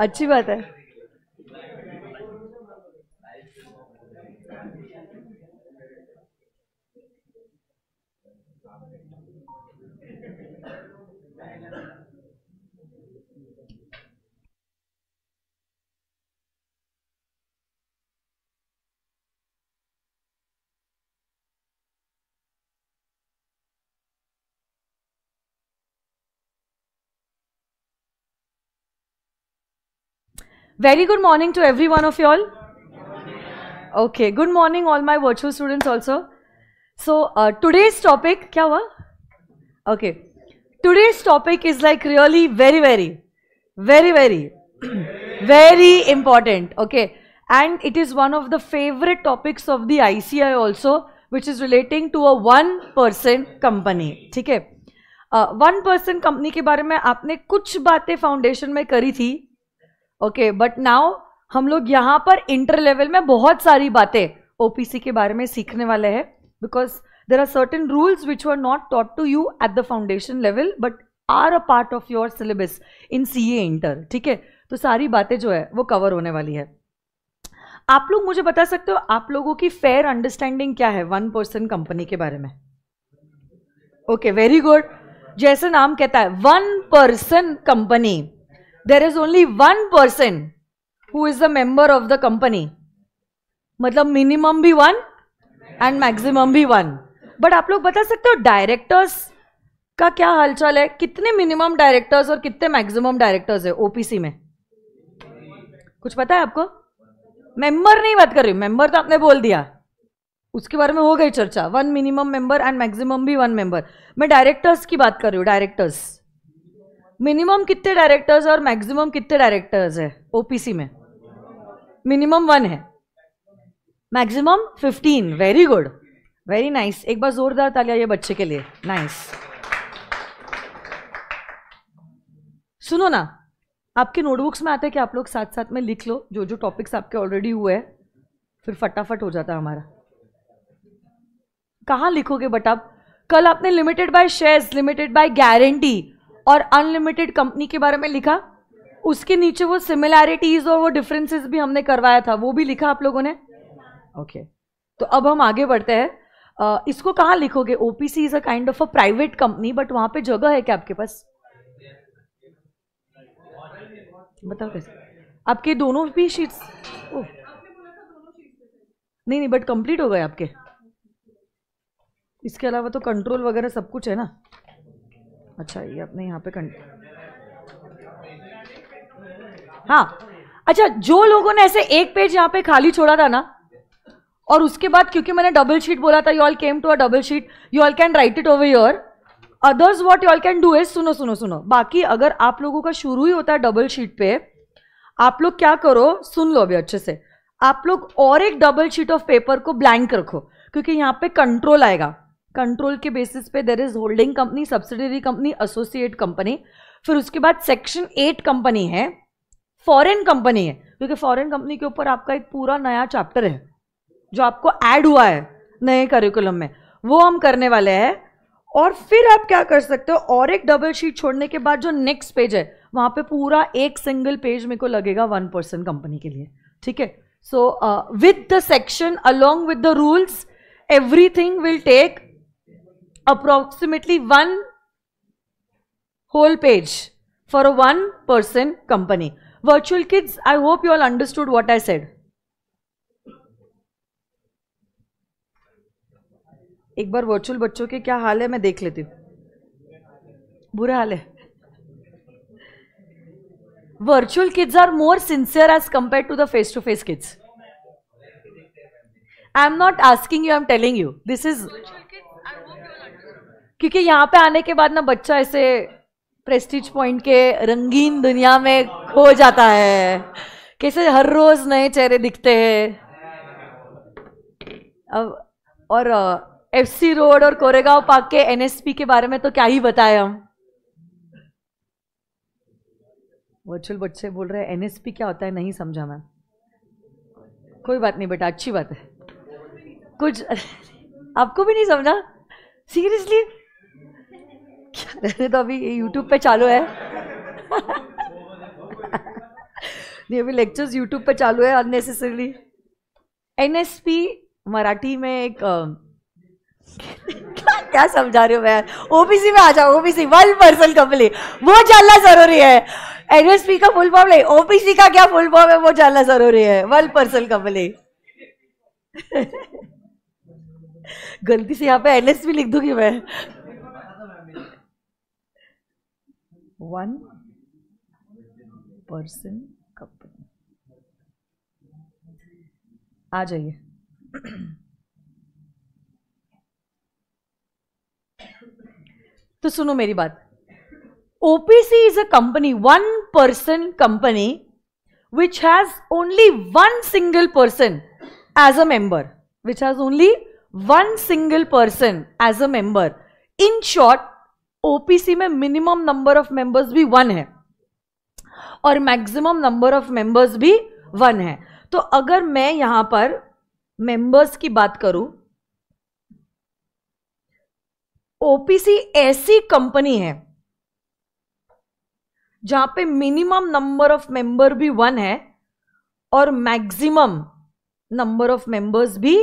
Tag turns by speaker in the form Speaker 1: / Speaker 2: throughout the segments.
Speaker 1: अच्छी बात है। Very good morning to every one of you all. Okay, good morning all my virtual students also. So uh, today's topic, क्या हुआ? Okay, today's topic is like really very very, very very, very important. Okay, and it is one of the favorite topics of the ICI also, which is relating to a one person company. ठीक है? One person company के बारे में आपने कुछ बातें foundation में करी थी ओके बट नाउ हम लोग यहाँ पर इंटर लेवल में बहुत सारी बातें ओपीसी के बारे में सीखने वाले हैं because there are certain rules which are not taught to you at the foundation level but are a part of your syllabus in C A inter ठीक है? तो सारी बातें जो है, वो कवर होने वाली है। आप लोग मुझे बता सकते हो, आप लोगों की फेयर अंडरस्टैंडिंग क्या है वन पर्सन कंपनी के बारे में? ओके वेरी गुड जैसे नाम कहता है one person company there is only one person who is the member of the company मतलब मिनिमम भी वन एंड मैक्सिमम भी वन बट आप लोग बता सकते हो डायरेक्टर्स का क्या हालचाल है? कितने मिनिमम डायरेक्टर्स और कितने मैक्सिमम डायरेक्टर्स है ओपीसी में? कुछ पता है आपको? मेंबर नहीं बात कर रही मेंबर तो आपने बोल दिया। उसके बारे में हो गई चर्चा। One minimum member and maximum भी वन मेंबर मैं डायरेक्टर्स की बात कर रही हूँ डायरेक्टर्स मिनिमम कितने डायरेक्टर्स और मैक्सिमम कितने डायरेक्टर्स है ओपीसी में? मिनिमम वन है। Maximum fifteen very good very nice एक बार जोरदार तालिया ये बच्चे के लिए। Nice nice. सुनो ना, आपके नोटबुक्स में आते हैं कि आप लोग साथ साथ में लिख लो जो जो टॉपिक्स आपके ऑलरेडी हुए हैं, फिर फटाफट हो जाता है हमारा। कहाँ लिखोगे बट आप? कल आपने limited by shares limited by guarantee और अनलिमिटेड कंपनी के बारे में लिखा? उसके नीचे वो सिमिलैरिटीज और वो डिफरेंसेस भी हमने करवाया था वो भी लिखा आप लोगों ने? Okay okay. तो अब हम आगे बढ़ते हैं। uh, इसको कहाँ लिखोगे? OPC is a kind of a private company but वहाँ पे जगह है क्या आपके पास? बताओ कैसे? आपके दोनों भी शीट्स नहीं नहीं बट कंप्लीट हो गए आपके। इसके अलावा तो कंट्रोल वगैरह सब कुछ है ना? अच्छा ये अपने यहाँ पे कंट हाँ अच्छा जो लोगों ने ऐसे एक पेज यहाँ पे खाली छोड़ा था ना, और उसके बाद क्योंकि मैंने डबल शीट बोला था you all came to a double sheet you all can write it over your others what you all can do is सुनो सुनो सुनो, बाकी अगर आप लोगों का शुरू ही होता है डबल शीट पे, आप लोग क्या करो, सुन लो अभी अच्छे से, आप लोग और एक डबल शीट ऑफ़ पेपर को ब्लैंक रखो, क्योंकि यहाँ पे कंट्रोल आएगा। कंट्रोल के बेसिस पे there is holding company subsidiary company associate company फिर उसके बाद सेक्शन एट कंपनी है फॉरेन कंपनी है। क्योंकि फॉरेन कंपनी के ऊपर आपका एक पूरा नया चैप्टर है, जो आपको ऐड हुआ है नए करिकुलम में। वो हम करने वाले हैं। और फिर आप क्या कर सकते हो, और एक डबल शीट छोड़ने के बाद जो नेक्स्ट पेज है, वहाँ पे पूरा एक सिंगल पेज मेरे को लगेगा वन पर्सन कंपनी के लिए। ठीक है? So with the section along with the rules everything will take approximately one whole page for a one person company. Virtual kids, I hope you all understood what I said. एक बार virtual बच्चों के क्या हाल है मैं देख लेती हूँ बुरा हाल है virtual kids are more sincere as compared to the face to face kids i'm not asking you i'm telling you this is क्योंकि यहाँ पे आने के बाद ना बच्चा ऐसे प्रेस्टीज पॉइंट के रंगीन दुनिया में खो जाता है। कैसे हर रोज नए चेहरे दिखते हैं। अब, और एफ़ सी रोड और कोरेगांव पार्क के एनएसपी के बारे में तो क्या ही बताए हम। वर्चुअल बच्चे बोल रहे हैं एनएसपी क्या होता है नहीं समझा मैं। कोई बात नहीं बेटा, अच्छी बात है। कुछ, आपको भी नहीं समझा? सीरियसली रहने तो अभी यूट्यूब पे चालू है। नहीं अभी लेक्चर्स यूट्यूब पे चालू है अननेसेसरली एनएसपी मराठी में एक क्या, समझा रहे हो मैं? ओबीसी में आ जाओ ओबीसी वन पर्सन कंपनी वो जानना ज़रूरी है। एनएसपी का फुल फॉर्म नहीं ओबीसी का क्या फुल फॉर्म है वो जानना ज़रूरी है। वन पर्सन कंपनी गलती से यहाँ पे एनएसपी लिख दूँगी मैं। वन पर्सन कंपनी आ जाइए। तो सुनो मेरी बात। OPC is a company one person company which has only one single person as a member which has only one single person as a member in short OPC में minimum number of members भी one है और maximum number of members भी one है। तो अगर मैं यहाँ पर मेंबर्स की बात करूँ ओपीसी ऐसी कंपनी है जहाँ पे मिनिमम नंबर ऑफ़ मेंबर भी वन है और मैक्सिमम नंबर ऑफ़ मेंबर्स भी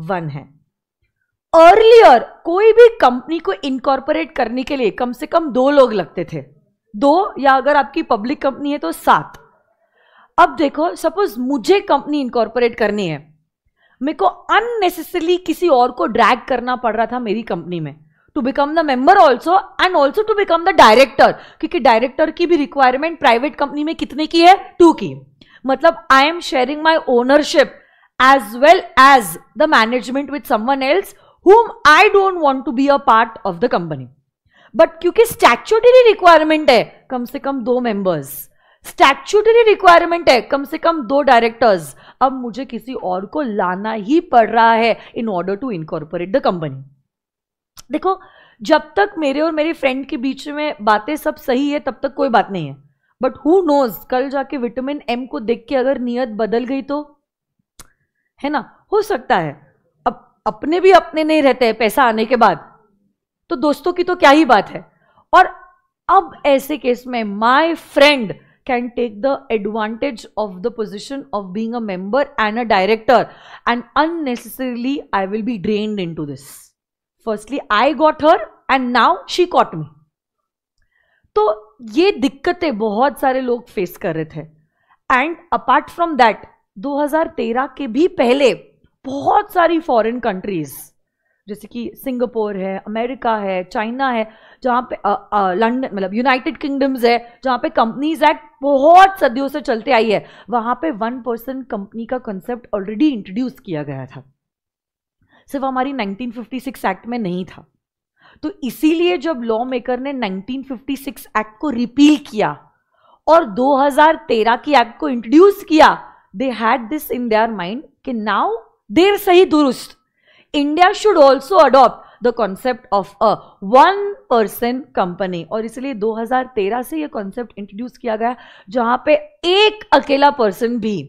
Speaker 1: वन है। अर्लियर कोई भी कंपनी को इनकॉर्पोरेट करने के लिए कम से कम दो लोग लगते थे। दो या अगर आपकी पब्लिक कंपनी है तो सात। अब देखो सपोज़ मुझे कंपनी इनकॉर्पोरेट करनी है। मेरे को अननेसेसरली किसी और को ड्रैग करना पड़ रहा था मेरी कंपनी में। To become the member also and also to become the director क्योंकि डायरेक्टर की भी रिक्वायरमेंट प्राइवेट कंपनी में कितने की है? टू की। मतलब I am sharing my ownership as well as the management with someone else whom I don't want to be a part of the company but क्योंकि स्टैच्यूटरी रिक्वायरमेंट है, कम से कम दो मेंबर्स स्टैच्यूटरी रिक्वायरमेंट है, कम से कम दो डायरेक्टर्स अब मुझे किसी और को लाना ही पड़ रहा है in order to incorporate the company देखो, जब तक मेरे और मेरे फ्रेंड के बीच में बातें सब सही है, तब तक कोई बात नहीं है. बट हु नोज़ कल जाके विटामिन एम को देख के अगर नियत बदल गई तो? है ना? हो सकता है. अपने भी अपने नहीं रहते हैं पैसा आने के बाद। तो दोस्तों की तो क्या ही बात है। और अब ऐसे केस में my friend can take the advantage of the position of being a member and a director and unnecessarily I will be drained into this firstly I got her and now she caught me तो ये दिक्कतें बहुत सारे लोग face कर रहे थे। And apart from that 2013 के भी पहले बहुत सारी फॉरेन कंट्रीज़ जैसे कि सिंगापुर है, अमेरिका है, चाइना है, जहाँ पे लंदन मतलब यूनाइटेड किंगडम्स है, जहाँ पे कंपनीज़ एक्ट बहुत सदियों से चलते आई है। वहाँ पे वन पर्सन कंपनी का कंसेप्ट ऑलरेडी इंट्रोड्यूस किया गया था। सिर्फ़ हमारी 1956 एक्ट में नहीं था। तो इसीलिए जब लॉ मेकर ने 1956 एक्ट को रिपील किया और 2013 की एक्ट को इंट्रोड्यूस किया they had this in their mind कि नाउ देर सही दुरुस्त. India should also adopt the concept of a one person company और इसलिए 2013 से यह कॉन्सेप्ट इंट्रोड्यूस किया गया, जहाँ पे एक अकेला पर्सन भी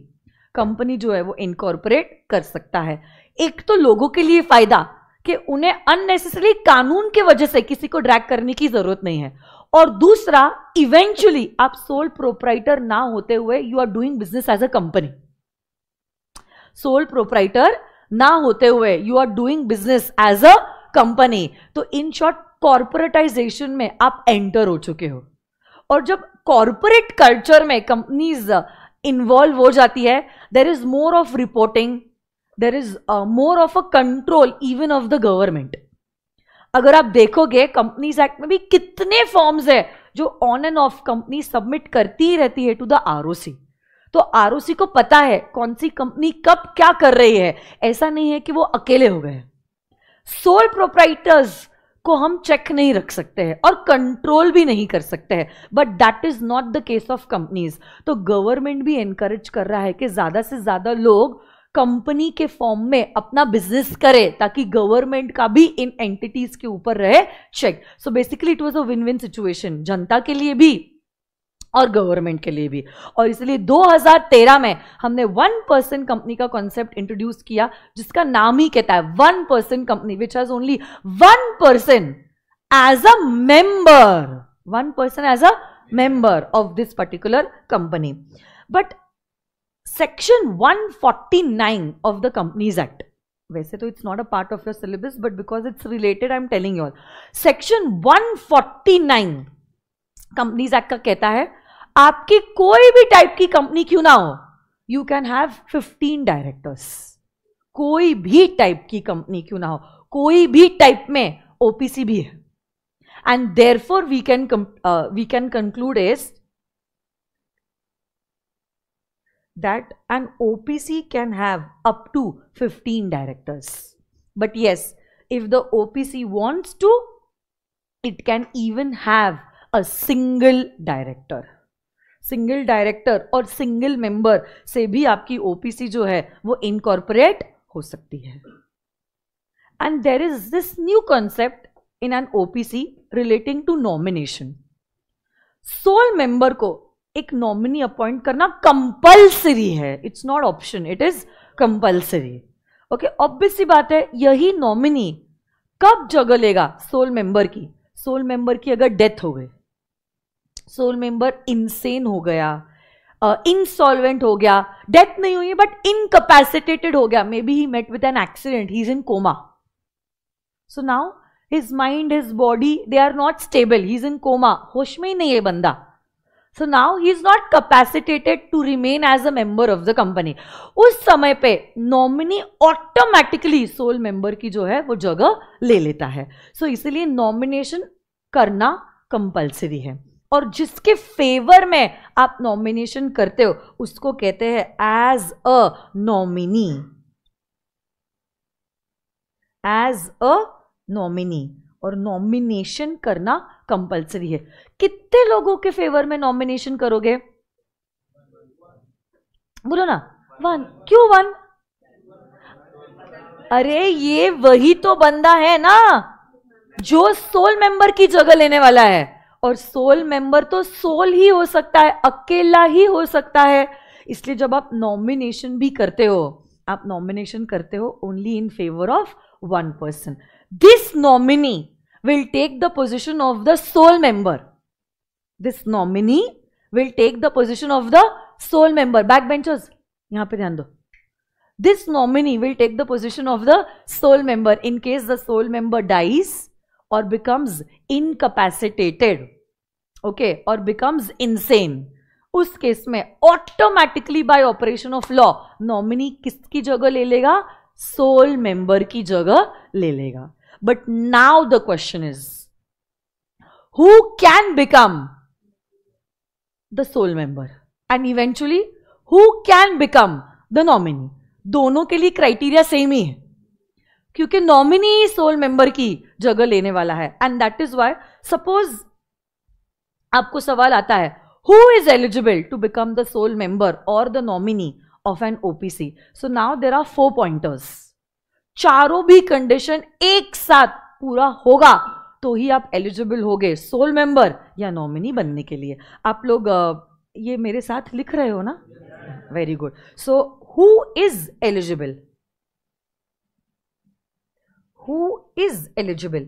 Speaker 1: कंपनी जो है वो इनकॉर्पोरेट कर सकता है. एक तो लोगों के लिए फ़ायदा कि उन्हें अननेसेसरी कानून के वजह से किसी को ड्रैग करने की ज़रूरत नहीं है. और दूसरा इवेंचुअली आप सोल प्रोपराइटर ना होते हुए you are doing business as a company sole proprietor ना होते हुए you are doing business as a company तो इन शॉर्ट कॉर्पोरेटाइजेशन में आप एंटर हो चुके हो। और जब कॉर्पोरेट कल्चर में कंपनीज़ इन्वॉल्व हो जाती है there is more of reporting there is more of a control even of the government अगर आप देखोगे कंपनीज़ एक्ट में भी कितने फॉर्म्स है जो on and off company submit करती ही रहती है टू द आरओसी तो आरओसी को पता है कौन सी कंपनी कब क्या कर रही है। ऐसा नहीं है कि वो अकेले हो गए। सोल प्रोप्राइटर्स को हम चेक नहीं रख सकते हैं और कंट्रोल भी नहीं कर सकते हैं। But that is not the case of companies तो गवर्नमेंट भी एनकरेज कर रहा है कि ज़्यादा से ज़्यादा लोग कंपनी के फॉर्म में अपना बिज़नेस करे ताकि गवर्नमेंट का भी इन एंटिटीज के ऊपर रहे check so basically it was a win win situation जनता के लिए भी और गवर्नमेंट के लिए भी और इसलिए 2013 में हमने वन पर्सन कंपनी का कॉन्सेप्ट इंट्रोड्यूस किया जिसका नाम ही कहता है one person company which has only one person as a member one person as a member of this particular company. But section 149 of the Companies Act, वैसे तो it's not a part of your syllabus but because it's related I am telling your section 149 companies act का कहता है आपकी कोई भी type की company क्यों ना हो यू कैन हैव 15 डायरेक्टर्स कोई भी टाइप की कंपनी क्यों ना हो, कोई भी टाइप में ओपीसी भी है. And therefore we can we can conclude is that an OPC can have up to 15 directors but yes if the OPC wants to it can even have a single director single director और single member से भी आपकी OPC जो है, वो incorporate हो सकती है। And there is this new concept in an OPC relating to nomination sole member को एक नॉमिनी अपॉइंट करना कंपल्सरी है। It's not option it is compulsory okay obvious सी बात है, यही नॉमिनी कब जगह लेगा सोल मेंबर की? सोल मेंबर की अगर डेथ हो गई। सोल मेंबर इनसेन हो गया इनसॉल्वेंट uh, हो गया डेथ नहीं हुई बट इनकैपेसिटेटेड हो गया. Maybe he met with an accident he is in coma so now his mind, his body, they are not stable. He's in coma होश में ही नहीं है बंदा so now he is not capacitated to remain as a member of the company उस समय पे nominee automatically sole member की जो है वो जगह ले लेता है. सो so, इसीलिए नॉमिनेशन करना कंपल्सरी है. और जिसके फेवर में आप नॉमिनेशन करते हो, उसको कहते हैं as a nominee as a nominee और नॉमिनेशन करना कंपलसरी है. कितने लोगों के फेवर में नॉमिनेशन करोगे? बोलो ना. वन क्यों वन अरे ये वही तो बंदा है ना, जो सोल मेंबर की जगह लेने वाला है. और सोल मेंबर तो सोल ही हो सकता है, अकेला ही हो सकता है। इसलिए जब आप नॉमिनेशन भी करते हो, आप नॉमिनेशन करते हो only in favour of one person this nominee will take the position of the sole member this nominee will take the position of the sole member back benchers यहाँ पे ध्यान दो। This nominee will take the position of the sole member in case the sole member dies or becomes incapacitated. Okay, or becomes insane. उस case में automatically by operation of law nominee किसकी जगह ले लेगा सोल मेंबर की जगह ले लेगा but now the question is who can become the sole member and eventually who can become the nominee दोनों के लिए क्राइटेरिया सेम ही है क्योंकि नॉमिनी सोल मेंबर की जगह लेने वाला है। And that is why suppose आपको सवाल आता है who is eligible to become the sole member और the nominee of an OPC so now there are four pointers चारों भी कंडीशन एक साथ पूरा होगा तो ही आप एलिजिबल हो गए सोल मेंबर या नॉमिनी बनने के लिए। आप लोग ये मेरे साथ लिख रहे हो ना? Very good so who is eligible who is eligible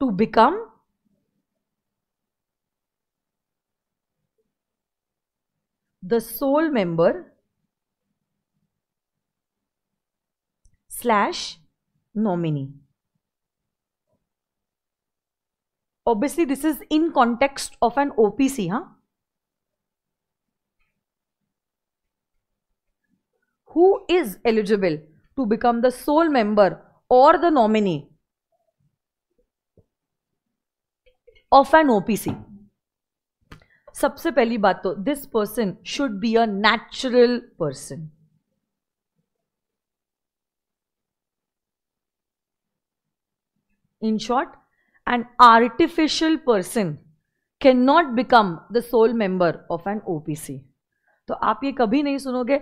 Speaker 1: to become the sole member slash nominee. Obviously, this is in context of an OPC, huh? Who is eligible to become the sole member or the nominee of an OPC? सबसे पहली बात तो this person should be a natural person short an artificial person can not become the sole member of an OPC तो आप ये कभी नहीं सुनोगे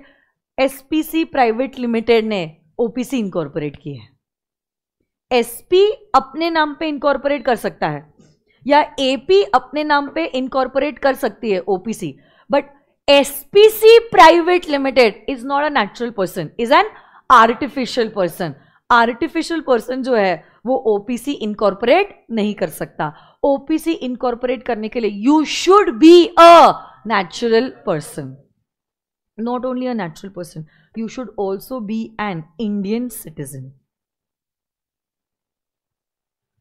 Speaker 1: S P C private limited ने ओपीसी इनकॉर्पोरेट की है। एसपी अपने नाम पे इनकॉर्पोरेट कर सकता है, या एपी अपने नाम पे इनकॉर्पोरेट कर सकती है OPC. But SPC private limited is not a natural person, is an artificial person. Artificial person जो है, वो ओपीसी इनकॉर्पोरेट नहीं कर सकता। ओपीसी इनकॉर्पोरेट करने के लिए you should be a natural person. Not only a natural person you should also be an Indian citizen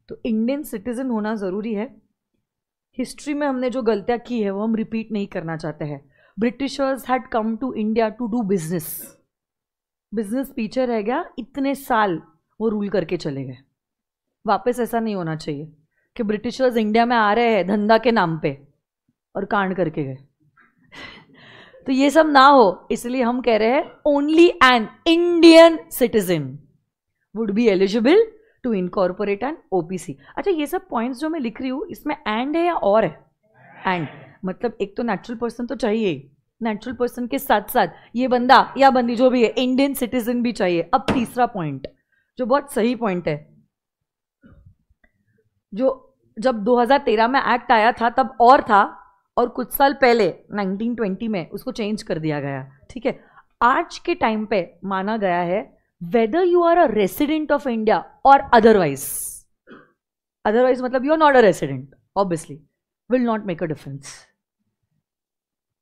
Speaker 1: तो इंडियन सिटीजन होना ज़रूरी है। हिस्ट्री में हमने जो गलतियाँ की है, वो हम रिपीट नहीं करना चाहते हैं। Britishers had come to India to do business business पीछे रह गया, इतने साल वो रूल करके चले गए। वापस ऐसा नहीं होना चाहिए कि ब्रिटिशर्स इंडिया में आ रहे हैं धंधा के नाम पे और कांड करके गए। तो ये सब ना हो, इसलिए हम कह रहे हैं only an Indian citizen would be eligible to incorporate an OPC अच्छा ये सब पॉइंट्स जो मैं लिख रही हूँ, इसमें एंड है या और है? एंड मतलब एक तो नेचुरल पर्सन तो चाहिए नेचुरल पर्सन के साथ साथ ये बंदा या बंदी जो भी है इंडियन सिटीजन भी चाहिए। अब तीसरा पॉइंट जो बहुत सही पॉइंट है, जो जब 2013 में एक्ट आया था, तब और था और कुछ साल पहले 1920 में, उसको चेंज कर दिया गया। ठीक है? आज के टाइम पे माना गया है whether you are a resident of India और अदरवाइज़ अदरवाइज़ मतलब you are not a resident obviously will not make a difference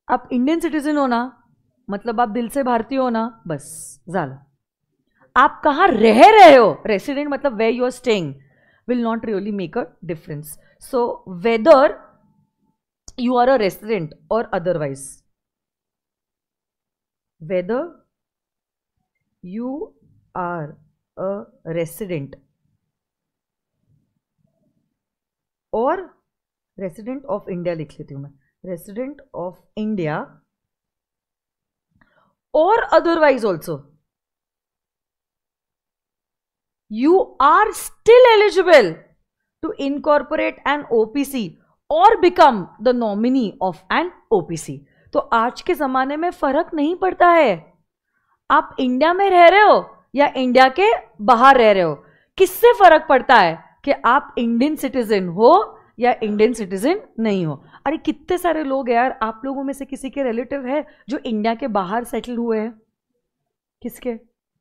Speaker 1: आप इंडियन सिटीजन हो ना मतलब आप दिल से भारतीय हो ना, बस, जाल। आप कहा रह रहे हो? रेसिडेंट मतलब where you are staying will not really make a difference so whether you are a resident or otherwise, whether you are a resident और रेसिडेंट ऑफ इंडिया लिख लेती हूं मैं रेसिडेंट ऑफ इंडिया और otherwise also you are still eligible to incorporate an OPC or become the nominee of an OPC. तो आज के जमाने में फ़र्क नहीं पड़ता है। आप इंडिया में रह रहे हो या इंडिया के बाहर रह रहे हो, किससे फ़र्क पड़ता है कि आप इंडियन सिटीजन हो या इंडियन सिटीजन नहीं हो? अरे कितने सारे लोग हैं यार, आप लोगों में से किसी के रिलेटिव है जो इंडिया के बाहर सेटल हुए हैं? किसके?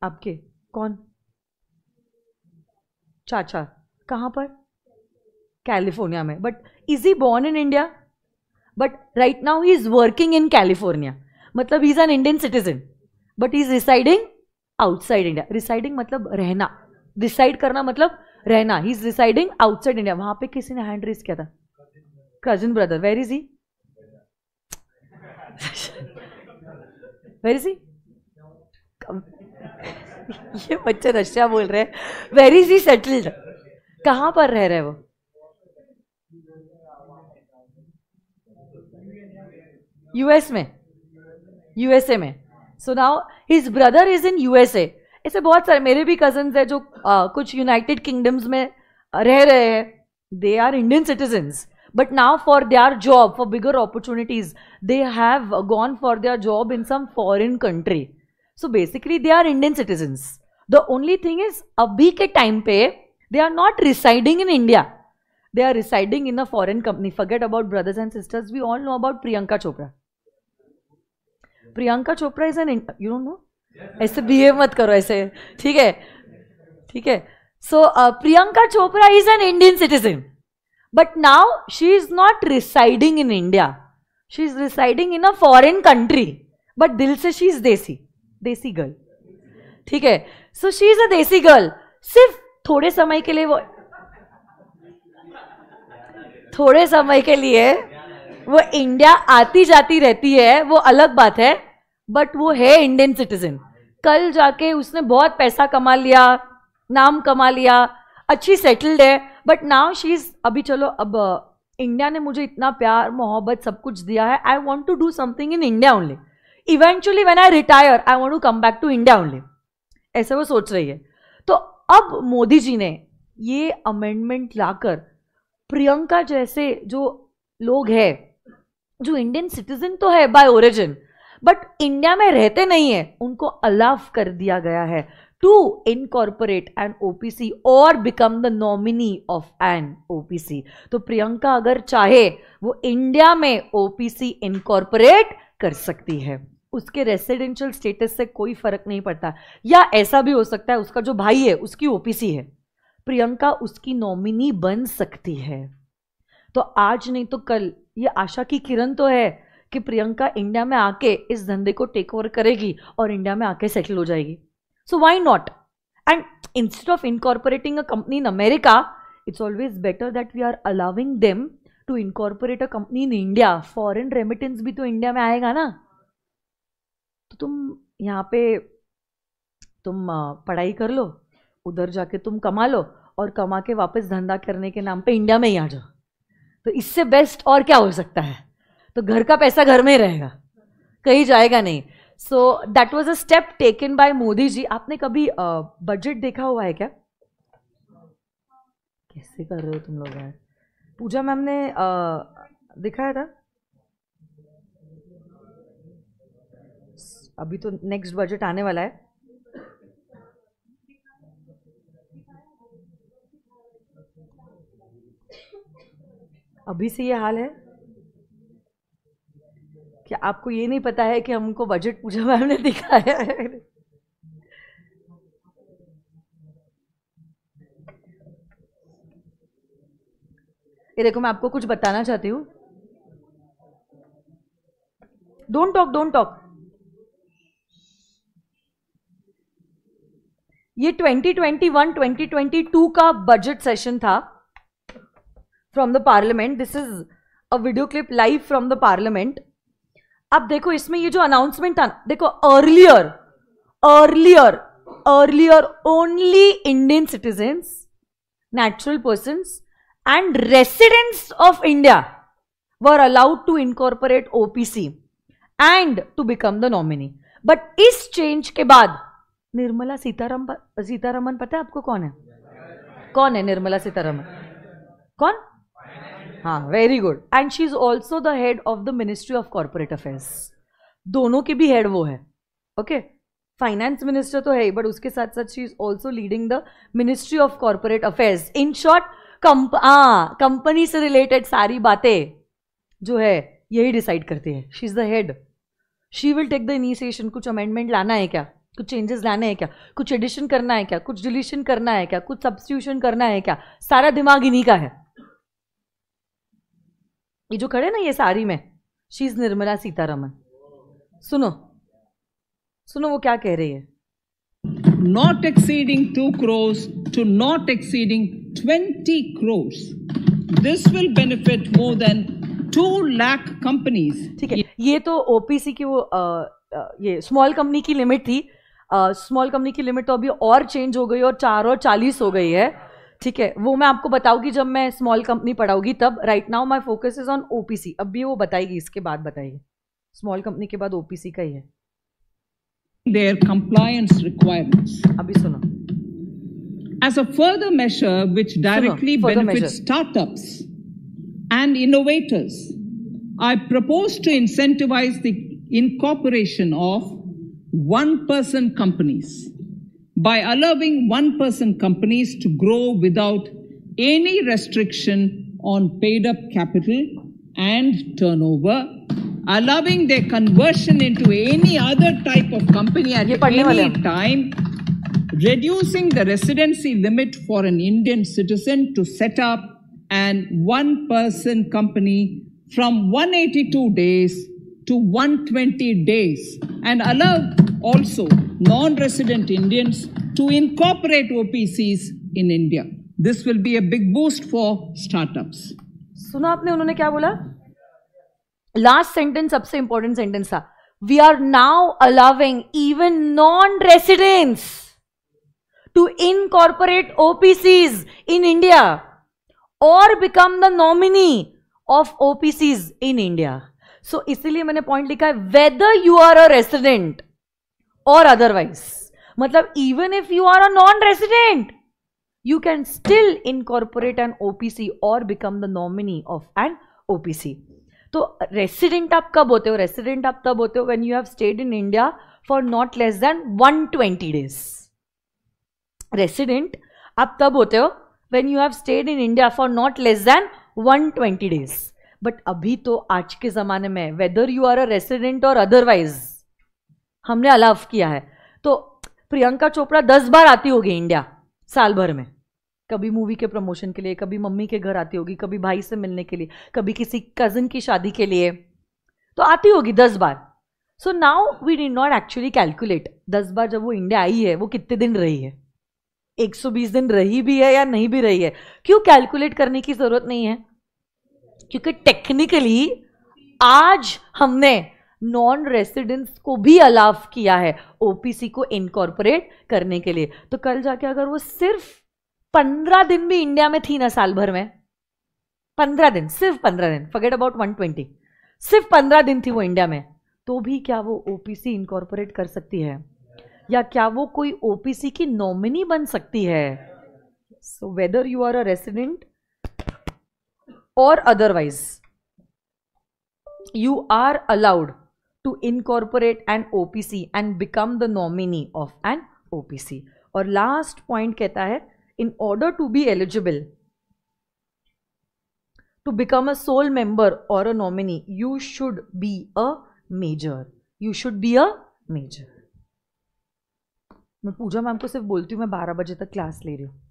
Speaker 1: आपके? कौन? चाचा, कहाँ पर? कैलिफ़ोर्निया में। But is he born in India but right now he is working in California मतलब he is an Indian citizen but he is residing outside India residing मतलब रहना. रिसाइड करना मतलब रहना. He is residing outside India वहाँ पे किसी ने हैंड रेस किया था? Cousin brother where is he where is he ये बच्चे रशिया बोल रहे हैं. वेर इज़ ही सेटल्ड कहाँ पर रह रहे वो? यूएस में. यूएसए में. So now his brother is in USA ऐसे बहुत सारे मेरे भी कजन्स है जो uh, कुछ यूनाइटेड किंगडम्स में रह रहे हैं. They are Indian citizens but now for their job for bigger opportunities they have gone for their job in some foreign country so basically they are Indian citizens the only thing is अभी के time पे they are not residing in India they are residing in a foreign company. Forget about brothers and sisters. We all know about Priyanka Chopra. Priyanka Chopra is an you don't know ऐसे behave मत करो ऐसे। ठीक है? ठीक है? So Priyanka Chopra is an Indian citizen but now she is not residing in India she is residing in a foreign country but दिल से शी इज़ देसी. देसी गर्ल ठीक है? So she is a desi girl सिर्फ़ थोड़े समय के लिए वो थोड़े समय के लिए वो इंडिया आती जाती रहती है, वो अलग बात है बट वो है इंडियन सिटीजन कल जाके उसने बहुत पैसा कमा लिया, नाम कमा लिया, अच्छी सेटल्ड है बट नाउ शी इज़ अभी चलो, अब इंडिया ने मुझे इतना प्यार, मोहब्बत सब कुछ दिया है I want to do something in India only eventually when I retire I want to come back to India only ऐसे वो सोच रही है. तो अब मोदी जी ने ये अमेंडमेंट लाकर प्रियंका जैसे जो लोग हैं, जो इंडियन सिटीजन तो है बाय ओरिजिन बट इंडिया में रहते नहीं है, उनको अलाव कर दिया गया है टू इनकॉर्पोरेट एन ओपीसी और become the nominee of an OPC तो प्रियंका अगर चाहे, वो इंडिया में ओपीसी इनकॉर्पोरेट कर सकती है। उसके रेसिडेंशियल स्टेटस से कोई फ़र्क नहीं पड़ता। या ऐसा भी हो सकता है, उसका जो भाई है, उसकी ओपीसी है। प्रियंका उसकी नॉमिनी बन सकती है। तो आज नहीं तो कल। ये आशा की किरण तो है कि प्रियंका इंडिया में आके इस धंधे को टेक ओवर करेगी और इंडिया में आके सेटल हो जाएगी। So why not and instead of incorporating a company in America it's always better that we are allowing them to incorporate a company in India foreign remittance भी तो India में आएगा ना। तो तुम यहाँ पे तुम पढ़ाई कर लो। उधर जाके तुम कमा लो और कमा के वापस धंधा करने के नाम पे इंडिया में ही आ जाओ। तो इससे बेस्ट और क्या हो सकता है? तो घर का पैसा घर में ही रहेगा कहीं जाएगा नहीं। So that was a step taken by Modi ji. आपने कभी बजट uh, देखा हुआ है क्या? कैसे कर रहे हो तुम लोग यार? पूजा मैम ने uh, दिखाया था? अभी तो नेक्स्ट बजट आने वाला है। अभी से ये हाल है? क्या आपको ये नहीं पता है कि हमको बजट पूजा मैम ने दिखाया है? ये देखो, मैं आपको कुछ बताना चाहती हूँ। डोंट टॉक डोंट टॉक ये 2021 2022 का बजट सेशन था। From the parliament this is a video clip live from the parliament अब देखो, इसमें ये जो अनाउंसमेंट देखो earlier earlier earlier only Indian citizen natural person and residents of India were allowed to incorporate OPC and to become the nominee but इस change के बाद, निर्मला सीतारामन सीतारमन पता है आपको कौन है? कौन है निर्मला सीतारमन? कौन? हाँ very good and she is also the head of the ministry of corporate affairs दोनों के भी हेड वो है ओके फाइनेंस मिनिस्टर तो है बट उसके साथ साथ she is also leading the ministry of corporate affairs in short company से रिलेटेड सारी बातें जो है, यही डिसाइड करती है. She is the head she will take the initiation कुछ अमेंडमेंट लाना है क्या? कुछ चेंजेस लाने हैं क्या? कुछ एडिशन करना है क्या? कुछ डिलीशन करना है क्या? कुछ सब्सिट्यूशन करना है क्या? सारा दिमाग इन्हीं का है। ये जो खड़े ना ये सारी में शीज निर्मला सीतारमन सुनो सुनो वो क्या कह रही है
Speaker 2: not exceeding 2 crores to not exceeding 20 crores. This will benefit more than 2 lakh companies.
Speaker 1: ठीक है ये तो ओपीसी की वो आ, आ, ये स्मॉल कंपनी की लिमिट थी स्मॉल कंपनी की लिमिट तो अभी और चेंज हो गई और चार और चालीस हो गई है ठीक है वो मैं आपको बताऊँगी जब मैं स्मॉल कंपनी पढ़ाऊँगी तब right now my focus is on OPC अब भी वो बताएगी इसके बाद बताएगी स्मॉल कंपनी के बाद ओपीसी का ही है
Speaker 2: their compliance requirements.
Speaker 1: अभी सुनो
Speaker 2: As a further measure which directly
Speaker 1: further
Speaker 2: benefits
Speaker 1: measure.
Speaker 2: startups and innovators, I propose to incentivize the incorporation of one person companies by allowing one person companies to grow without any restriction on paid up capital and turnover, allowing their conversion into any other type of company at any time, reducing the residency limit for an Indian citizen to set up an one person company from 182 days to 120 days and allow also non resident Indians to incorporate OPCs in India. This will be a big boost for startups.
Speaker 1: सुना आपने उन्होंने क्या बोला last sentence सबसे important sentence था we are now allowing even non residents to incorporate OPCs in India और become the nominee of OPCs in India सो इसीलिए मैंने पॉइंट लिखा है whether you are a resident और अदरवाइज़ मतलब even if you are a non resident you can still incorporate an OPC or become the nominee of an OPC. तो resident आप कब होते हो? रेसिडेंट आप तब होते हो when you have stayed in India for not less than 120 days resident आप तब होते हो when you have stayed in India for not less than 120 days but अभी तो आज के ज़माने में whether you are a resident और अदरवाइज़ हमने अलाव किया है। तो प्रियंका चोपड़ा दस बार आती होगी इंडिया साल भर में। कभी मूवी के प्रमोशन के लिए, कभी मम्मी के घर आती होगी, कभी भाई से मिलने के लिए, कभी किसी कज़न की शादी के लिए। तो आती होगी दस बार। So now we do not actually calculate दस बार जब वो इंडिया आई है, वो कितने दिन रही है? 120 दिन रही भी है या नहीं भी रही है? क्यों कैलकुलेट करने की ज़रूरत नहीं है? क्योंकि टेक्निकली आज हमने नॉन रेसिडेंट्स को भी अलाव किया है ओपीसी को इनकॉर्पोरेट करने के लिए। तो कल जाके अगर वो सिर्फ़ पंद्रह दिन भी इंडिया में थी ना साल भर में, पंद्रह दिन, सिर्फ़ पंद्रह दिन फॉरगेट अबाउट वन ट्वेंटी सिर्फ़ पंद्रह दिन थी वो इंडिया में तो भी क्या वो ओपीसी इनकॉर्पोरेट कर सकती है? या क्या वो कोई ओपीसी की नॉमिनी बन सकती है? So whether you are a resident और otherwise you are allowed to incorporate an OPC and become the nominee of an OPC और लास्ट पॉइंट कहता है in order to be eligible to become a sole member or a nominee, you should be a major. You should be a major. मैं पूजा ma'am को सिर्फ़ बोलती हूँ मैं बारह बजे तक क्लास ले रही हूँ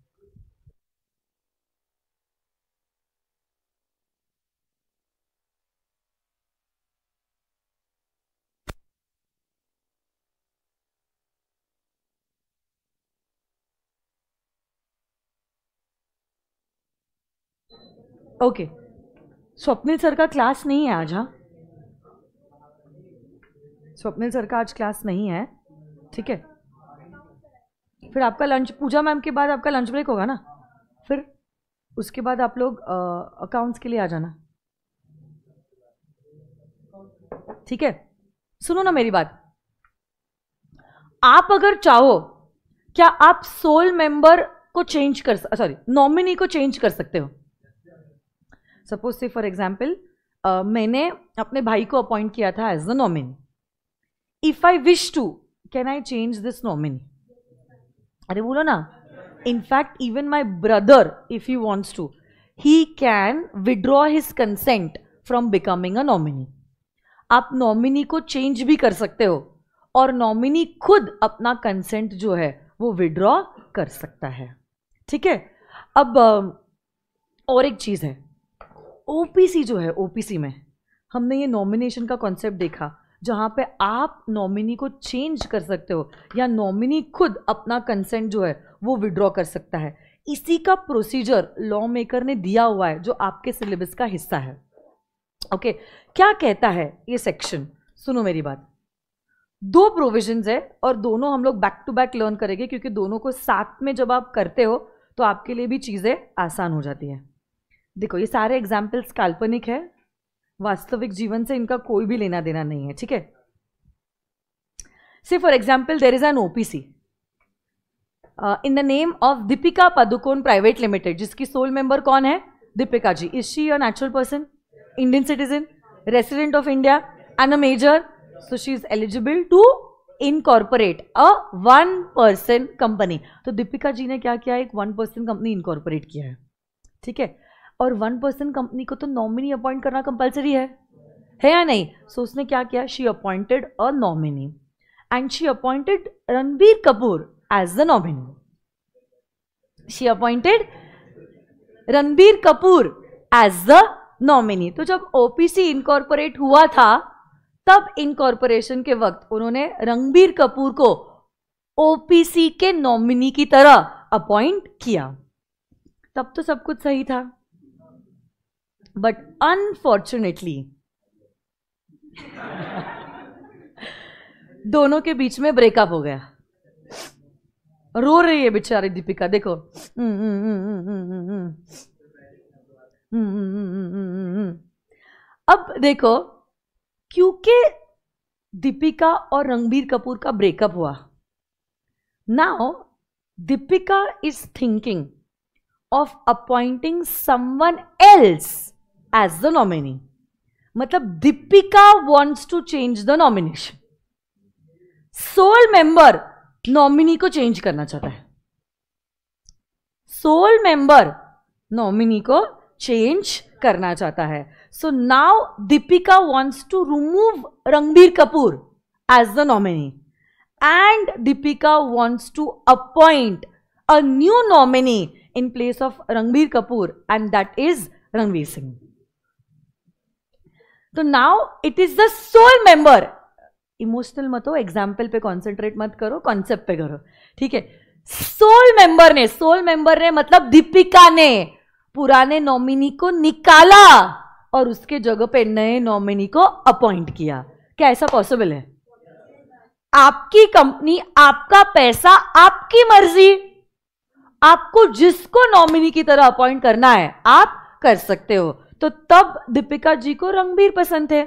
Speaker 1: ओके स्वप्निल सर का क्लास नहीं है आज हाँ स्वप्निल सर का आज क्लास नहीं है ठीक है फिर आपका लंच पूजा मैम के बाद आपका लंच ब्रेक होगा ना फिर उसके बाद आप लोग अकाउंट्स के लिए आ जाना ठीक है सुनो ना मेरी बात आप अगर चाहो क्या आप सोल मेंबर को चेंज कर सॉरी नॉमिनी को चेंज कर सकते हो सपोज़ से फॉर एग्ज़ाम्पल मैंने अपने भाई को अपॉइंट किया था as the nominee if I wish to can I change this nominee अरे बोलो ना. In fact even my brother if you wants to he can withdraw his consent from becoming a nominee आप nominee को change भी कर सकते हो. और नॉमिनी खुद अपना कंसेंट जो है, वो विड्रॉ कर सकता है. ठीक है? अब और एक चीज़ है. ओपीसी जो है ओपीसी में हमने ये नॉमिनेशन का कॉन्सेप्ट देखा जहाँ पे आप नॉमिनी को चेंज कर सकते हो या नॉमिनी खुद अपना कंसेंट जो है वो विड्रॉ कर सकता है। इसी का प्रोसीजर लॉ मेकर ने दिया हुआ है जो आपके सिलेबस का हिस्सा है। ओके okay, क्या कहता है ये सेक्शन सुनो मेरी बात। दो प्रोविजंस है और दोनों हम लोग बैक टू बैक लर्न करेंगे क्योंकि दोनों को साथ में जब आप करते हो तो आपके लिए भी चीज़ें आसान हो जाती हैं। देखो, ये सारे एग्जाम्पल्स काल्पनिक है। वास्तविक जीवन से इनका कोई भी लेना देना नहीं है, ठीक है? See for example there is an OPC in the name of Deepika Padukone private limited जिसकी सोल मेंबर कौन है? Deepika ji. Is she a natural person Indian citizen resident of India and a major so she is eligible to incorporate a one person company तो दीपिका जी ने क्या किया? एक one person company incorporate किया है, ठीक है? और वन पर्सन कंपनी को तो नॉमिनी अपॉइंट करना कंपलसरी है। है या नहीं? सो so, उसने क्या किया? She appointed a nominee and she appointed Ranbir Kapoor as the nominee she appointed Ranbir Kapoor as the nominee तो जब ओपीसी इनकॉर्पोरेट हुआ था तब इनकॉर्पोरेशन के वक्त उन्होंने रणबीर कपूर को ओपीसी के नॉमिनी की तरह अपॉइंट किया। तब तो सब कुछ सही था। बट अनफॉर्चुनेटली दोनों के बीच में ब्रेकअप हो गया रो रही है बेचारी दीपिका देखो अब देखो क्योंकि दीपिका और रणबीर कपूर का ब्रेकअप हुआ now Deepika is thinking of appointing someone else as the nominee मतलब Deepika wants to change the nomination sole member nominee को चेंज करना चाहता है। सोल मेंबर नॉमिनी को चेंज करना चाहता है। So now Deepika wants to remove Ranbir Kapoor as the nominee and Deepika wants to appoint a new nominee in place of Ranbir Kapoor and that is Ranveer Singh. तो now it is the sole member emotional मत हो example पे concentrate मत करो concept पे करो. ठीक है? सोल मेंबर ने सोल मेंबर ने मतलब दीपिका ने, पुराने नॉमिनी को निकाला और उसके जगह पे नए नॉमिनी को अपॉइंट किया. क्या ऐसा पॉसिबल है? आपकी कंपनी आपका पैसा, आपकी मर्ज़ी. आपको जिसको नॉमिनी की तरह अपॉइंट करना है, आप कर सकते हो. तो तब दीपिका जी को रणबीर पसंद थे।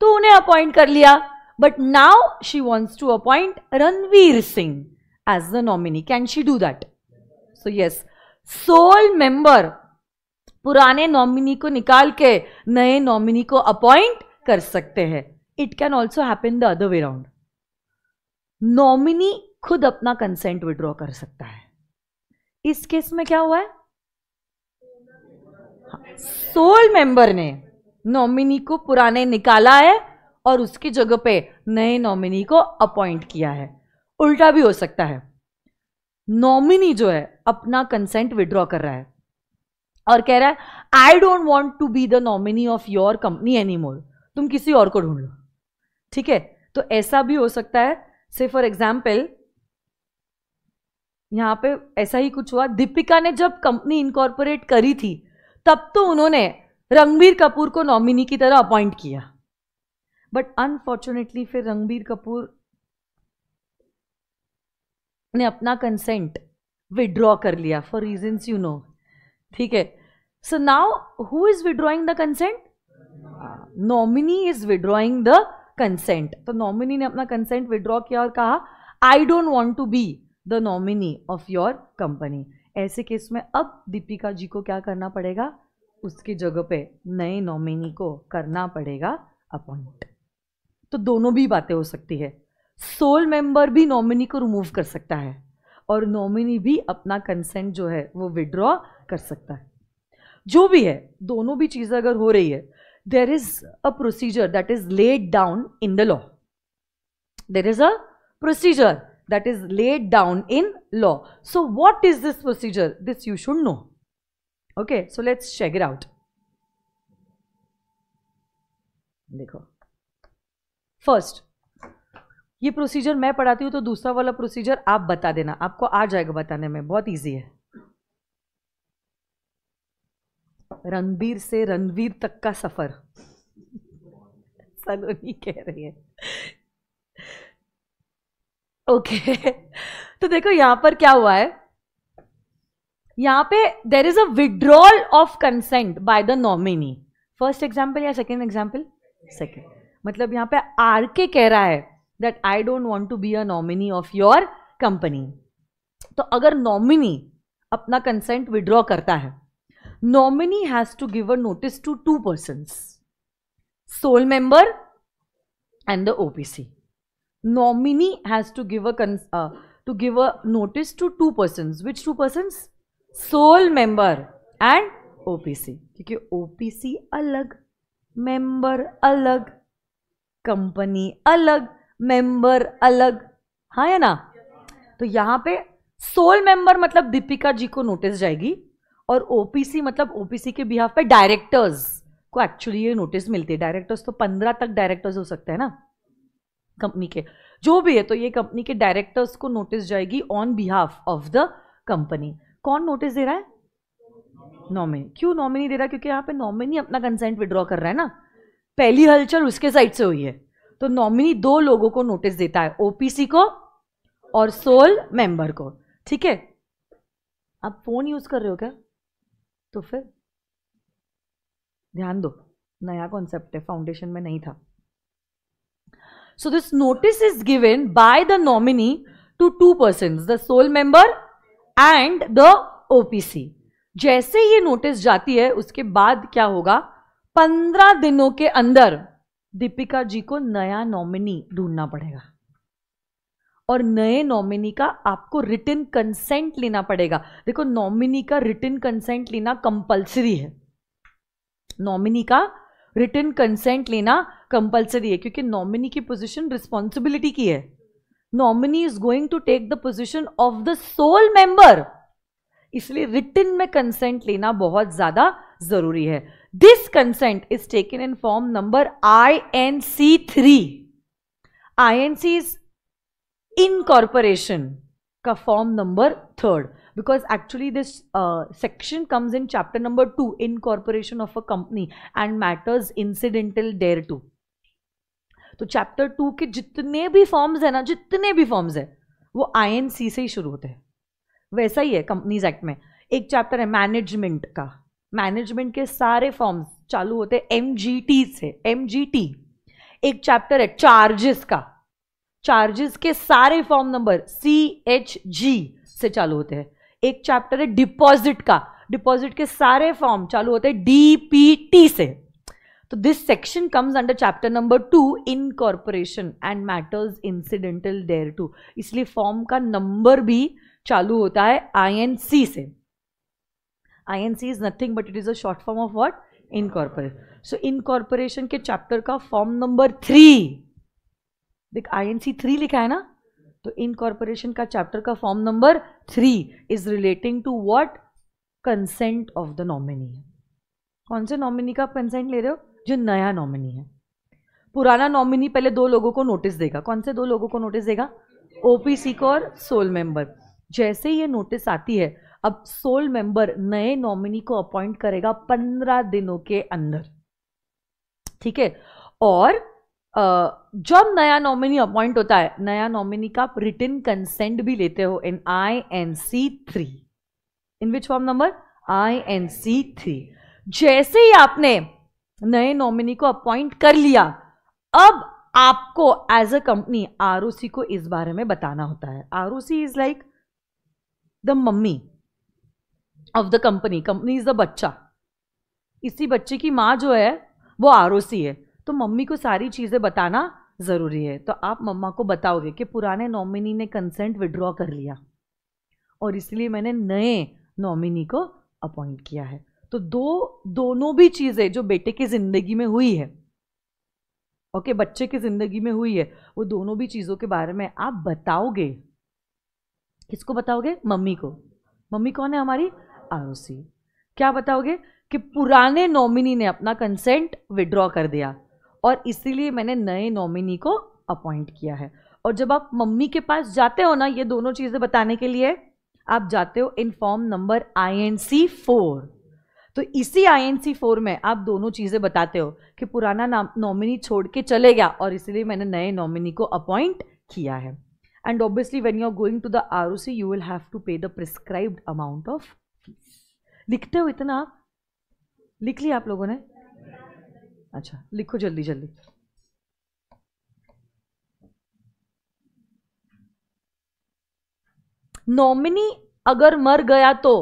Speaker 1: तो उन्हें अपॉइंट कर लिया। But now she wants to appoint Ranveer Singh as the nominee can she do that so yes sole member पुराने नॉमिनी को निकाल के नए नॉमिनी को अपॉइंट कर सकते हैं। It can also happen the other way round nominee खुद अपना कंसेंट विड्रॉ कर सकता है। इस केस में क्या हुआ है? सोल मेंबर ने नॉमिनी को पुराने निकाला है और उसकी जगह पे नए नॉमिनी को अपॉइंट किया है। उल्टा भी हो सकता है। नॉमिनी जो है, अपना कंसेंट विड्रॉ कर रहा है और कह रहा है I don't want to be the nominee of your company any more तुम किसी और को ढूंढ लो। ठीक है? तो ऐसा भी हो सकता है। से फॉर एग्ज़ाम्पल यहाँ पे ऐसा ही कुछ हुआ। दीपिका ने जब कंपनी इनकॉर्पोरेट करी थी तब तो उन्होंने रणबीर कपूर को नॉमिनी की तरह अपॉइंट किया। बट अनफॉर्चुनेटली फिर रणबीर कपूर ने अपना कंसेंट विड्रॉ कर लिया फॉर रीजन यू नो ठीक है? So now who is withdrawing the consent nominee is withdrawing the consent तो नॉमिनी ने अपना कंसेंट विड्रॉ किया और कहा I don't want to be the nominee of your company ऐसे केस में अब दीपिका जी को क्या करना पड़ेगा? उसकी जगह पे नए नॉमिनी को करना पड़ेगा अपॉइंट। तो दोनों भी बातें हो सकती है। सोल मेंबर भी नॉमिनी को रिमूव कर सकता है और नॉमिनी भी अपना कंसेंट जो है वो विड्रॉ कर सकता है। जो भी है, दोनों भी चीज़ें अगर हो रही है there is a procedure that is laid down in the law there is a procedure that is laid down in law. So what is this procedure? This you should know. Okay, so let's check it out. देखो first ये procedure मैं पढ़ाती हूँ तो दूसरा वाला procedure आप बता देना आपको आ जाएगा बताने में बहुत इजी है रणबीर से रणवीर तक का सफ़र सलोनी कह रही है ओके. तो देखो यहाँ पर क्या हुआ है? यहाँ पे there is a withdrawal of consent by the nominee first example या सेकेंड एग्ज़ाम्पल सेकेंड मतलब यहाँ पे आर के कह रहा है that I don't want to be a nominee of your company तो अगर नॉमिनी अपना कंसेंट विड्रॉ करता है nominee has to give a notice to to person sole member and the OPC nominee has to give a uh, to give a notice to two persons. Which two persons? Sole member and OPC क्योंकि OPC अलग member अलग company अलग member अलग हाँ है ना? तो यहाँ पे सोल मेंबर मतलब दीपिका जी को नोटिस जाएगी और ओपीसी मतलब ओपीसी के बिहाफ पे डायरेक्टर्स को एक्चुअली ये नोटिस मिलती है। डायरेक्टर्स तो पंद्रह तक डायरेक्टर्स हो सकते हैं ना? कंपनी के। जो भी है तो ये कंपनी के डायरेक्टर्स को नोटिस जाएगी on behalf of the company कौन नोटिस दे रहा है? नॉमिनी क्यों नॉमिनी दे रहा है? क्योंकि यहाँ पे नॉमिनी अपना कंसेंट विड्रॉ कर रहा है ना। पहली हलचल उसके साइड से हुई है। तो नॉमिनी दो लोगों को नोटिस देता है ओपीसी को और सोल मेंबर को। ठीक है? आप फ़ोन यूज़ कर रहे हो क्या? तो फिर ध्यान दो, नया कॉन्सेप्ट है फाउंडेशन में नहीं था। So this notice is given by the nominee to two persons, the sole member and the OPC. जैसे ये नोटिस जाती है उसके बाद क्या होगा? पंद्रह दिनों के अंदर दीपिका जी को नया नॉमिनी ढूंढना पड़ेगा। और नए नॉमिनी का आपको रिटर्न कंसेंट लेना पड़ेगा। देखो नॉमिनी का रिटर्न कंसेंट लेना कंपलसरी है। नॉमिनी का रिटर्न कंसेंट लेना कंपलसरी है, क्योंकि नॉमिनी की पोजीशन रिस्पॉन्सिबिलिटी की है। Nominee is going to take the position of the sole member इसलिए रिटर्न में कंसेंट लेना बहुत ज़्यादा ज़रूरी है। This consent is taken in form number I N C three I N C is incorporation का form number third. Because actually this uh, section comes in chapter number two incorporation of a company and matters incidental thereto तो chapter two के जितने भी forms है ना जितने भी forms है वो आईएनसी से ही शुरू होते हैं। वैसा ही है कंपनीज़ एक्ट में। एक चैप्टर है मैनेजमेंट का। मैनेजमेंट के सारे फॉर्म्स चालू होते हैं एमजीटी से। एमजीटी एक चैप्टर है चार्जेस का। चार्जेस के सारे form number C H G से चालू होते हैं। एक चैप्टर है डिपॉजिट का। डिपॉजिट के सारे फॉर्म चालू होते हैं डीपीटी से। तो this section comes under chapter number two in and matters incidental thereto इसलिए फॉर्म का नंबर भी चालू होता है आईएनसी से। INC is nothing but it is a short form of what incorporation so incorporation के चैप्टर का फॉर्म नंबर थ्री देख आई एन सी थ्री लिखा है ना? तो इनकॉर्पोरेशन का चैप्टर का form number three is relating to what consent of the nominee कौन से नॉमिनी का कंसेंट ले रहे हो? जो नया नॉमिनी है। पुराना नॉमिनी पहले दो लोगों को नोटिस देगा। कौन से दो लोगों को नोटिस देगा? ओपीसी को और सोल मेंबर जैसे ये नोटिस आती है, अब सोल मेंबर नए नॉमिनी को अपॉइंट करेगा पंद्रह दिनों के अंदर। ठीक है? और जब नया नॉमिनी अपॉइंट होता है, नया नॉमिनी का आप रिटर्न कंसेंट भी लेते हो in I N C three in which form number I N C three जैसे ही आपने नए नॉमिनी को अपॉइंट कर लिया, अब आपको एज अ कंपनी आरओसी को इस बारे में बताना होता है. ROC is like the mummy of the company company is the बच्चा. इसी बच्चे की माँ जो है, वो आरओसी है. तो मम्मी को सारी चीज़ें बताना ज़रूरी है। तो आप मम्मा को बताओगे कि पुराने नॉमिनी ने कंसेंट विड्रॉ कर लिया और इसलिए मैंने नए नॉमिनी को अपॉइंट किया है। तो दो दोनों भी चीज़ें जो बेटे की ज़िंदगी में हुई है ओके okay, बच्चे की ज़िंदगी में हुई है वो दोनों भी चीज़ों के बारे में आप बताओगे। किसको बताओगे? मम्मी को। मम्मी कौन है? हमारी आरोसी क्या बताओगे? कि पुराने नॉमिनी ने अपना कंसेंट विड्रॉ कर दिया। और इसीलिए मैंने नए नॉमिनी को अपॉइंट किया है। और जब आप मम्मी के पास जाते हो ना, ये दोनों चीज़ें बताने के लिए, आप जाते हो in form number I N C four तो इसी आई एन सी फोर में आप दोनों चीज़ें बताते हो कि पुराना नॉमिनी छोड़ के चले गया और इसलिए मैंने नए नॉमिनी को अपॉइंट किया है। And obviously when you are going to the R O C you will have to pay the prescribed amount of fees लिखते हो इतना? लिख लिया आप लोगों ने? अच्छा लिखो जल्दी जल्दी। नॉमिनी अगर मर गया तो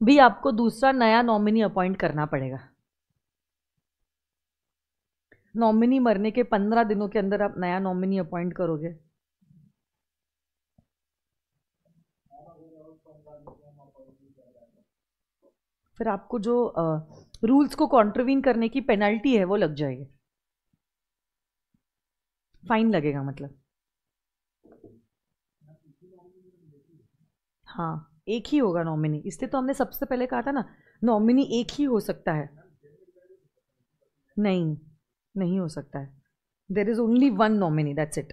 Speaker 1: भी आपको दूसरा नया नॉमिनी अपॉइंट करना पड़ेगा। नॉमिनी मरने के पंद्रह दिनों के अंदर आप नया नॉमिनी अपॉइंट करोगे। फिर आपको जो रूल्स को कॉन्ट्रवीन करने की पेनल्टी है, वो लग जाएगी। फाइन लगेगा मतलब। हाँ एक ही होगा नॉमिनी इसलिए तो हमने सबसे पहले कहा था ना नॉमिनी एक ही हो सकता है। नहीं नहीं हो सकता है। There is only one nominee that's it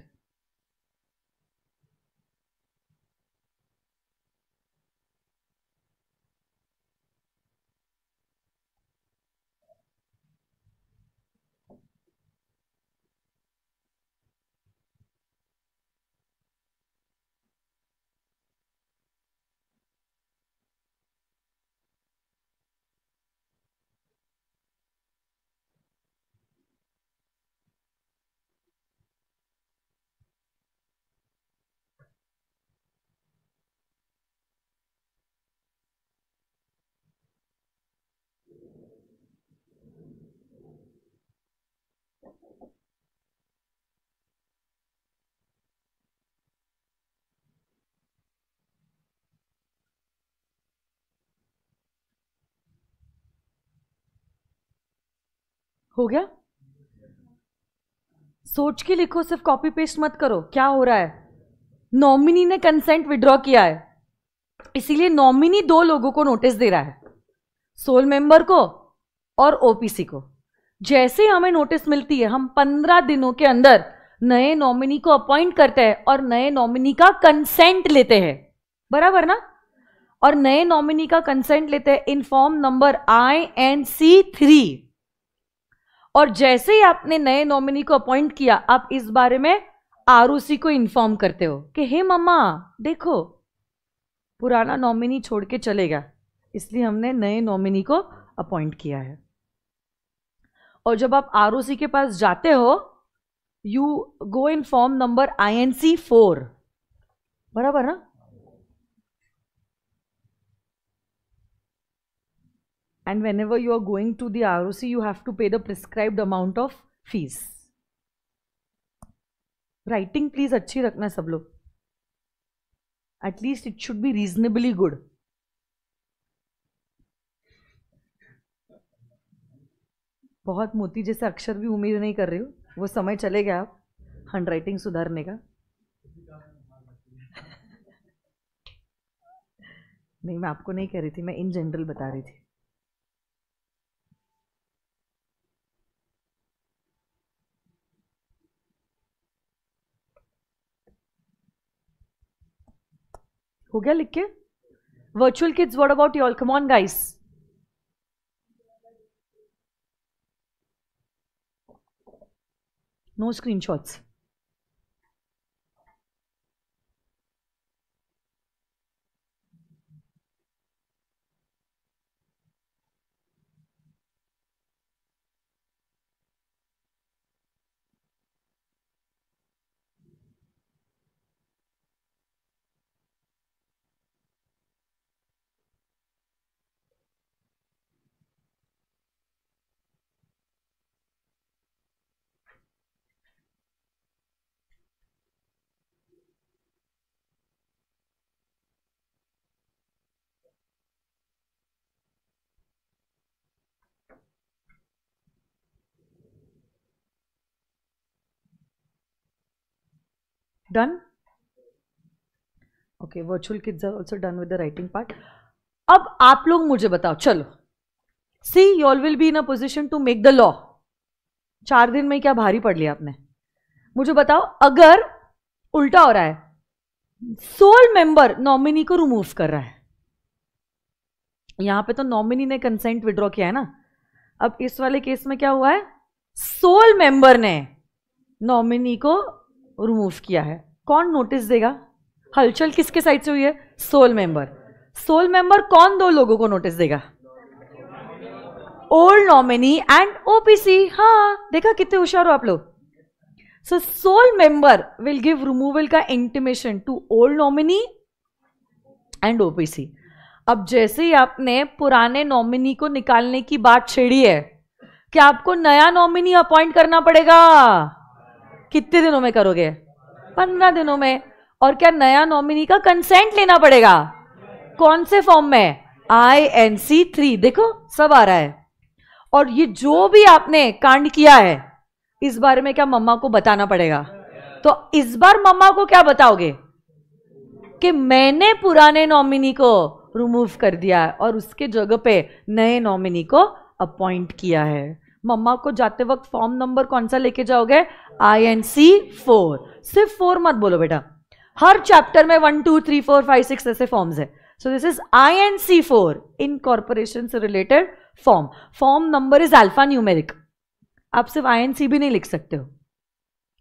Speaker 1: हो गया? सोच के लिखो, सिर्फ़ कॉपी पेस्ट मत करो। क्या हो रहा है? नॉमिनी ने कंसेंट विड्रॉ किया है। इसीलिए नॉमिनी दो लोगों को नोटिस दे रहा है। सोल मेंबर को और ओपीसी को। जैसे हमें नोटिस मिलती है, हम पंद्रह दिनों के अंदर नए नॉमिनी को अपॉइंट करते हैं और नए नॉमिनी का कंसेंट लेते हैं। बराबर ना? और नए नॉमिनी का कंसेंट लेते हैं in form number I N C three और जैसे ही आपने नए नॉमिनी को अपॉइंट किया, आप इस बारे में आरओसी को इन्फॉर्म करते हो कि, हे मम्मा, देखो, पुराना नॉमिनी छोड़ के चलेगा इसलिए हमने नए नॉमिनी को अपॉइंट किया है। और जब आप आरओसी के पास जाते हो you go in form number I N C four बराबर ना? And whenever you are going to the ROC, you have to pay the prescribed amount of fees. Writing please अच्छी रखना सब लोग at least it should be reasonably good बहुत मोती जैसे अक्षर भी उम्मीद नहीं कर रही हो। वो समय चले गया आप हैंड राइटिंग सुधारने का। नहीं मैं आपको नहीं कह रही थी मैं इन जनरल बता रही थी। हो गया लिख के? Virtual kids what about you all come on guys no screenshots done okay virtual kids are also done with the writing part अब आप लोग मुझे बताओ, चलो। See you all will be in a position to make the law चार दिन में क्या भारी पड़ लिया आपने? मुझे बताओ, अगर उल्टा हो रहा है सोल मेंबर नॉमिनी को रिमूव कर रहा है। यहाँ पे तो नॉमिनी ने कंसेंट विड्रॉ किया है ना? अब इस वाले केस में क्या हुआ है? सोल मेंबर ने नॉमिनी को रिमूव किया है। कौन नोटिस देगा? हलचल किसके साइड से हुई है? सोल मेंबर सोल मेंबर कौन दो लोगों को नोटिस देगा? ओल्ड नॉमिनी एंड ओपीसी हाँ देखा कितने होशियार हो आप लोग। So sole member will give removal का intimation to old nominee and OPC अब जैसे ही आपने पुराने नॉमिनी को निकालने की बात छेड़ी है कि आपको नया नॉमिनी अपॉइंट करना पड़ेगा? कितने दिनों में करोगे? पंद्रह दिनों में। और क्या नया नॉमिनी का कंसेंट लेना पड़ेगा? कौन से फॉर्म में? आई एन सी थ्री देखो, सब आ रहा है। और ये जो भी आपने कांड किया है, इस बारे में क्या मम्मा को बताना पड़ेगा? तो इस बार मम्मा को क्या बताओगे? कि मैंने पुराने नॉमिनी को रिमूव कर दिया है और उसके जगह पे नए नॉमिनी को अपॉइंट किया है। मम्मा को जाते वक्त फॉर्म नंबर कौन सा लेके जाओगे? आई एन सी फोर सिर्फ़ फोर मत बोलो बेटा। हर चैप्टर में one two three four five six ऐसे फॉर्म्स है। So this is I N C four incorporation से related form form number is alpha numeric आप सिर्फ़ आई एन सी भी नहीं लिख सकते हो।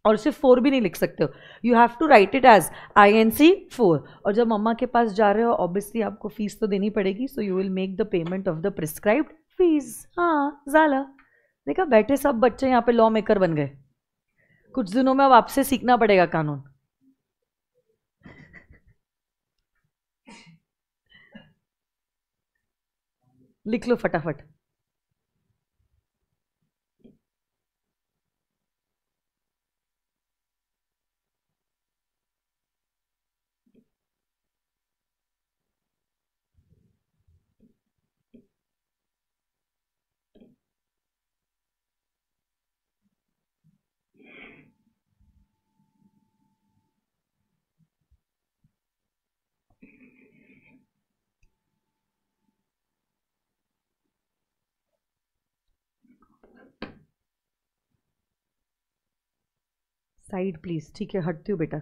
Speaker 1: और सिर्फ़ फोर भी नहीं लिख सकते हो। You have to write it as I N C four और जब मम्मा के पास जा रहे हो ऑब्वियसली आपको फ़ीस तो देनी पड़ेगी। So you will make the payment of the prescribed fees हाँ जाला। देखा, बैठे सब बच्चे यहाँ पे लॉ मेकर बन गए। कुछ दिनों में अब आपसे सीखना पड़ेगा कानून। लिख लो फटाफट। साइड प्लीज़ ठीक है हटती हूँ बेटा।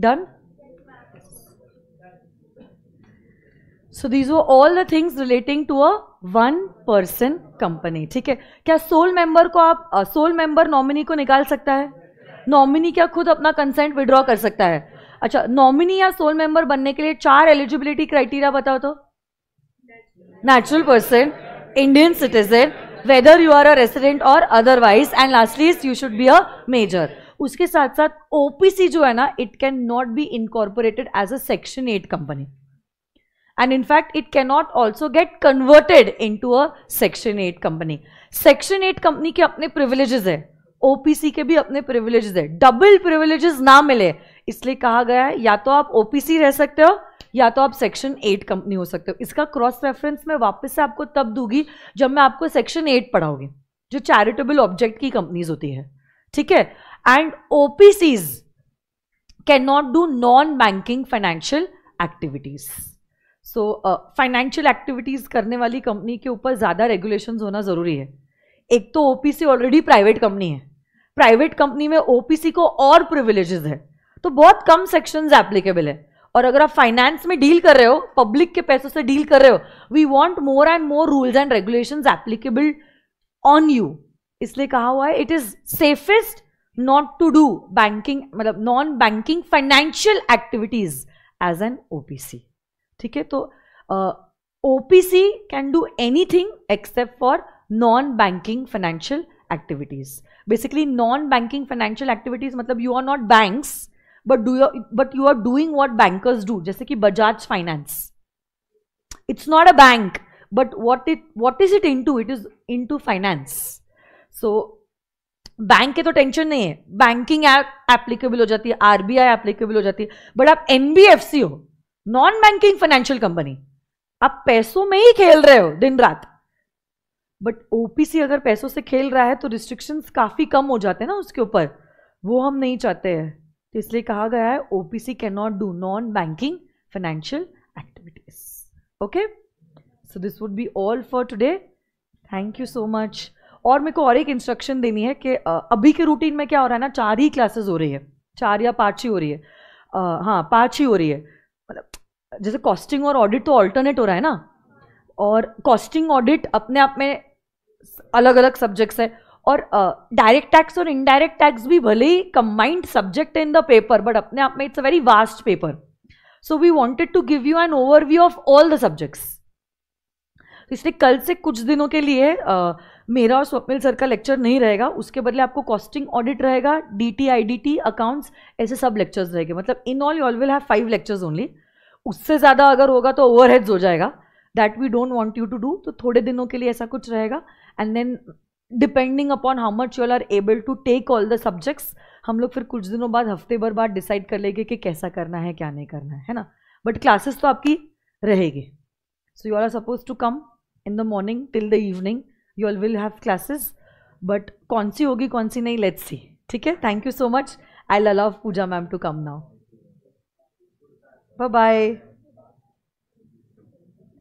Speaker 1: Done? So these were all the things relating to a one person company ठीक है? क्या सोल मेंबर को आप सोल मेंबर नॉमिनी को निकाल सकता है? नॉमिनी क्या खुद अपना कंसेंट विड्रॉ कर सकता है? अच्छा नॉमिनी या सोल मेंबर बनने के लिए चार एलिजिबिलिटी क्राइटेरिया बताओ तो। Natural person Indian citizen whether you are a resident और otherwise and lastly you should be a major उसके साथ साथ ओपीसी जो है ना it can not be incorporated as a section eight company and in fact it cannot also get converted into a section eight company section eight company के अपने privileges है. OPC के भी अपने प्रिविलेजेस है. डबल प्रिविलेजेस ना मिले. इसलिए कहा गया है, या तो आप ओपीसी रह सकते हो, या तो आप सेक्शन एट कंपनी हो सकते हो. इसका क्रॉस रेफरेंस मैं वापस से आपको तब दूँगी जब मैं आपको सेक्शन एट पढ़ाऊँगी, जो चैरिटेबल ऑब्जेक्ट की कंपनीज़ होती है. ठीक है? And OPCs cannot do non-banking financial activities. So financial activities करने वाली कंपनी के ऊपर ज़्यादा रेगुलेशन होना ज़रूरी है। एक तो ओपीसी ऑलरेडी प्राइवेट कंपनी है। प्राइवेट कंपनी में ओपीसी को और प्रिविलेजेस है। तो बहुत कम सेक्शंस एप्लीकेबल है। और अगर आप फाइनेंस में डील कर रहे हो पब्लिक के पैसों से डील कर रहे हो we want more and more rules and regulation applicable on you इसलिए कहा हुआ है it is safest not to do banking मतलब non banking financial activities as an OPC ठीक है? तो OPC can do anything except for non banking financial activities basically non banking financial activities मतलब you are not banks but do but you are doing what bankers do जैसे कि Bajaj finance it's not a bank but what it what is it into it is into finance so bank के तो tension नहीं है। Banking applicable हो जाती है RBI applicable हो जाती है। बट आप एनबीएफसी हो नॉन बैंकिंग फाइनेंशियल कंपनी आप पैसों में ही खेल रहे हो दिन रात। बट ओपीसी अगर पैसों से खेल रहा है तो रिस्ट्रिक्शंस काफ़ी कम हो जाते हैं ना उसके ऊपर। वो हम नहीं चाहते हैं। तो इसलिए कहा गया है OPC can not do non banking financial activities okay so this would be all for today thank you so much और मेरे को और एक इंस्ट्रक्शन देनी है कि अभी के रूटीन में क्या हो रहा है ना चार ही क्लासेस हो रही है। चार या पाँच ही हो रही है। हाँ पाँच ही हो रही है। मतलब जैसे कॉस्टिंग और ऑडिट तो ऑल्टरनेट हो रहा है ना और कॉस्टिंग ऑडिट अपने आप में अलग अलग सब्जेक्ट्स है। और डायरेक्ट टैक्स और इनडायरेक्ट टैक्स भी भले ही combined subject in the paper but अपने आप में it's a very vast paper so we wanted to give you an overview of all the subjects इसलिए कल से कुछ दिनों के लिए uh, मेरा और स्वप्निल सर का लेक्चर नहीं रहेगा, उसके बदले आपको कॉस्टिंग ऑडिट रहेगा D T I D T accounts ऐसे सब लेक्चर्स रहेंगे। मतलब in all you will have five lectures only उससे ज़्यादा अगर होगा तो ओवर हो जाएगा। That we don't want you to do तो थोड़े दिनों के लिए ऐसा कुछ रहेगा। And then depending upon how much you'll are able to take all the subjects हम लोग फिर कुछ दिनों बाद, हफ़्ते भर बाद डिसाइड कर लेंगे कि कैसा करना है, क्या नहीं करना है है ना? बट क्लासेस तो आपकी रहेगी। So you are suppose to come in the morning till the evening you all will have classes but कौन सी होगी, कौन सी नहीं लेट्स सी ठीक है? Thank you so much I love Pooja ma'am to come now bye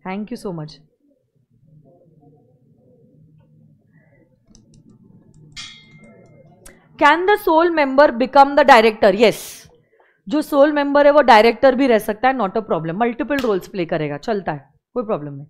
Speaker 1: thank you so much can the sole member become the director yes जो sole member है, वो डायरेक्टर भी रह सकता है not a problem multiple roles play करेगा. चलता है. कोई प्रॉब्लम नहीं.